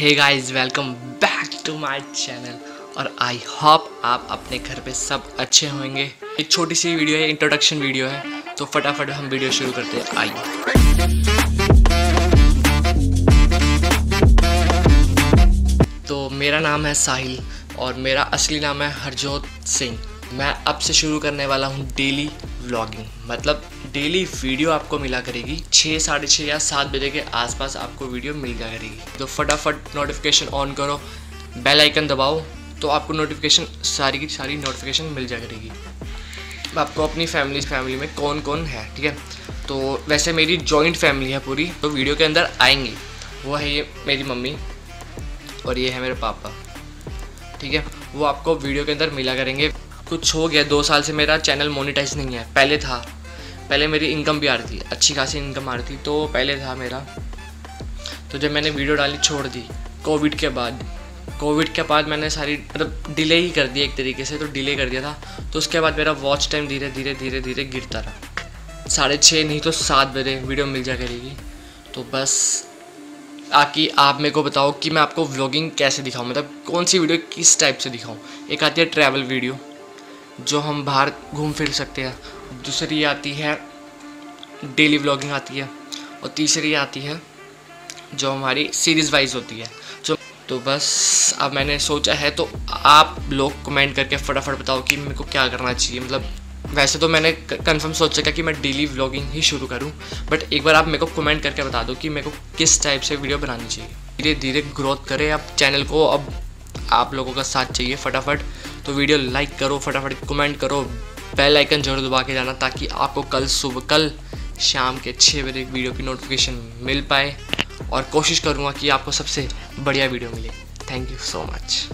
Hey guys welcome back to my channel और I hope आप अपने घर पे सब अच्छे होंगे। एक छोटी सी वीडियो है इंट्रोडक्शन वीडियो है। तो फटाफट हम वीडियो शुरू करते हैं। आइए। तो मेरा नाम है साहिल और मेरा असली नाम है हरजोत सिंह। मैं अब से शुरू करने वाला हूँ डेली व्लॉगिंग मतलब डेली वीडियो आपको मिला करेगी। छः, साढ़े छः या सात बजे के आसपास आपको वीडियो मिल जा करेगी। तो फटाफट नोटिफिकेशन ऑन करो बेल आइकन दबाओ तो आपको नोटिफिकेशन सारी की सारी नोटिफिकेशन मिल जा करेगी। आपको अपनी फैमिली फैमिली में कौन कौन है, ठीक है? तो वैसे मेरी जॉइंट फैमिली है पूरी तो वीडियो के अंदर आएँगी। वो है ये मेरी मम्मी और ये है मेरे पापा, ठीक है? वो आपको वीडियो के अंदर मिला करेंगे। कुछ हो गया, दो साल से मेरा चैनल मोनिटाइज नहीं है। पहले था। पहले मेरी इनकम भी आ रही थी, अच्छी खासी इनकम आ रही थी तो पहले था मेरा। तो जब मैंने वीडियो डाली, छोड़ दी कोविड के बाद। कोविड के बाद मैंने सारी मतलब डिले ही कर दी एक तरीके से तो डिले कर दिया था। तो उसके बाद मेरा वॉच टाइम धीरे धीरे धीरे धीरे गिरता रहा। साढ़े छः नहीं तो सात बजे वीडियो मिल जा करेगी। तो बस, आकि, आप मेरे को बताओ कि मैं आपको व्लॉगिंग कैसे दिखाऊँ? मतलब कौन सी वीडियो किस टाइप से दिखाऊँ? एक आती है ट्रैवल वीडियो जो हम बाहर घूम फिर सकते हैं। दूसरी आती है डेली व्लॉगिंग आती है। और तीसरी आती है, जो हमारी सीरीज़ वाइज होती है। जो तो बस, अब मैंने सोचा है तो आप लोग कमेंट करके फटाफट बताओ कि मेरे को क्या करना चाहिए। मतलब वैसे तो मैंने कंफर्म सोच सका कि मैं डेली व्लॉगिंग ही शुरू करूँ। बट एक बार आप मेरे को कमेंट करके बता दो कि मेरे को किस टाइप से वीडियो बनानी चाहिए। धीरे धीरे ग्रोथ करें अब चैनल को, अब आप लोगों का साथ चाहिए फटाफट। तो वीडियो लाइक करो, फटाफट कमेंट करो बेल आइकन ज़रूर दबा के जाना ताकि आपको कल सुबह, कल शाम के छः बजे वीडियो की नोटिफिकेशन मिल पाए। और कोशिश करूँगा कि आपको सबसे बढ़िया वीडियो मिले। Thank you so much